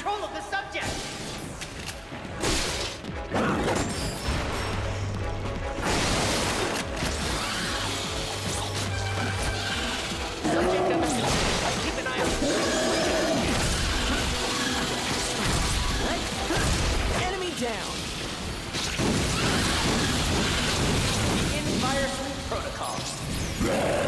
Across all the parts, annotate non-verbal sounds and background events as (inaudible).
control of the subject! Subject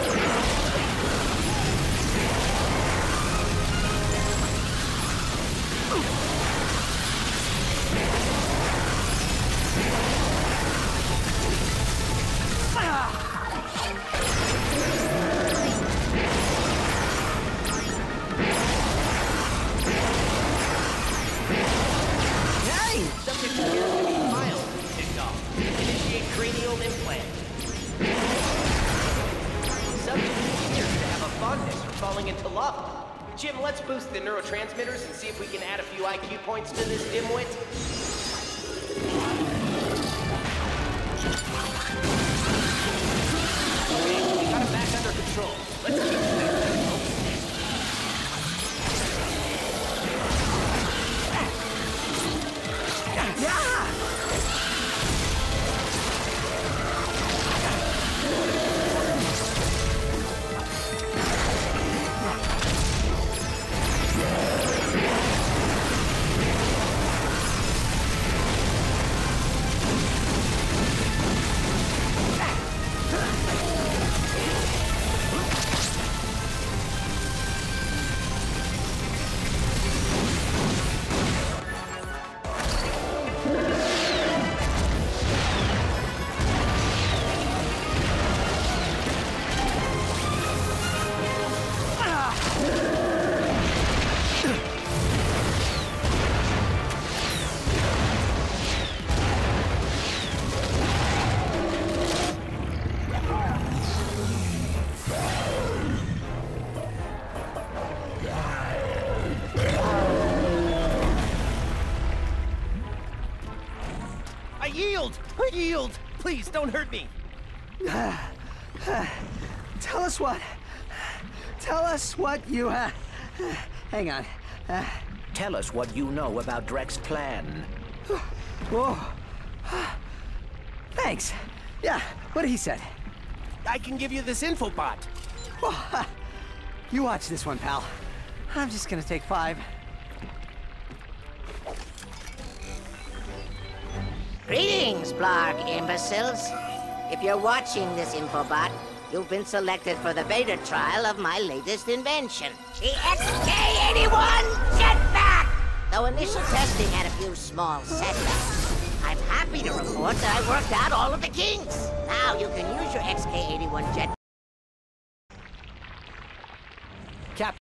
Initiate cranial implant. Subject appears to have a fondness for falling into lava. Jim, let's boost the neurotransmitters and see if we can add a few IQ points to this dimwit. Yield! I yield! Please, don't hurt me! (sighs) Tell us what. Tell us what you. Uh, hang on. Uh, Tell us what you know about Drek's plan. (sighs) whoa. (sighs) Thanks. Yeah, what he said. I can give you this info bot. You watch this one, pal. I'm just gonna take five. Greetings, Blarg imbeciles. If you're watching this infobot, you've been selected for the beta trial of my latest invention, the XK-81 Jetpack! Though initial testing had a few small setbacks, I'm happy to report that I worked out all of the kinks. Now you can use your XK-81 Jetpack